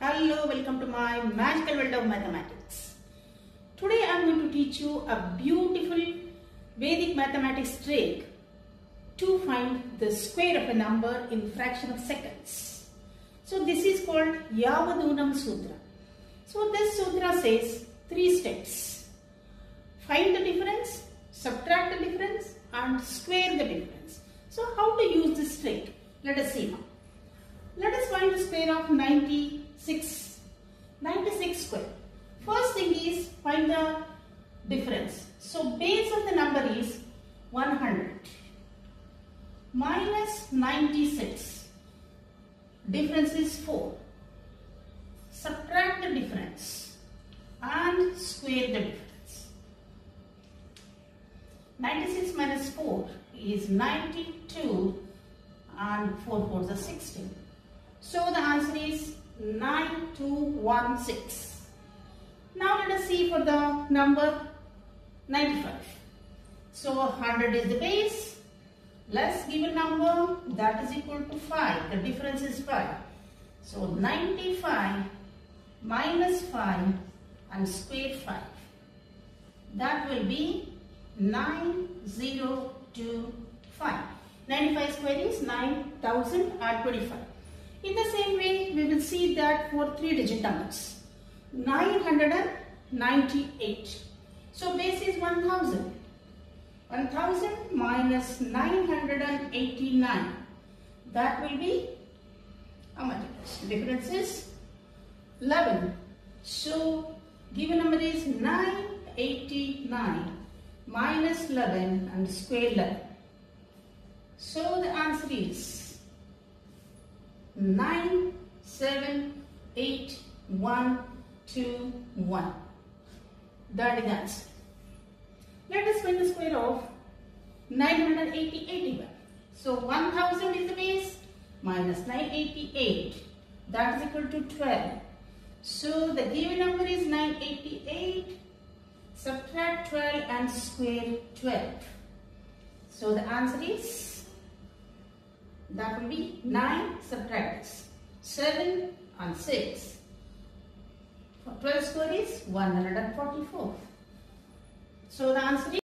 Hello, welcome to my magical world of mathematics. Today I am going to teach you a beautiful Vedic mathematics trick to find the square of a number in fraction of seconds. So this is called Yavadunam Sutra. So this sutra says three steps. Find the difference, subtract the difference and square the difference. So how to use this trick? Let us see now. Let us find the square of 96. 96 square. First thing is find the difference. So base of the number is 100 minus 96. Difference is 4. Subtract the difference and square the difference. 96 minus 4 is 92 and 4 4 is 16. So the answer is 9216. Now let us see for the number 95. So 100 is the base. Let's give a number that is equal to 5. The difference is 5. So 95 minus 5 and square 5. That will be 9025. 95 square is 9025. In the same way, we will see that for three digit numbers. 998. So base is 1000. 1000 minus 989. That will be how much is? Difference is 11. So given number is 989 minus 11 and square 11. So the answer is 9, 7, 8, 1, 2, 1. That is the answer. Let us find the square of 988 So 1000 is the base minus 988. That is equal to 12. So the given number is 988. Subtract 12 and square 12. So the answer is that will be 9 subtract 7 and 6. 12 square is 144. So the answer is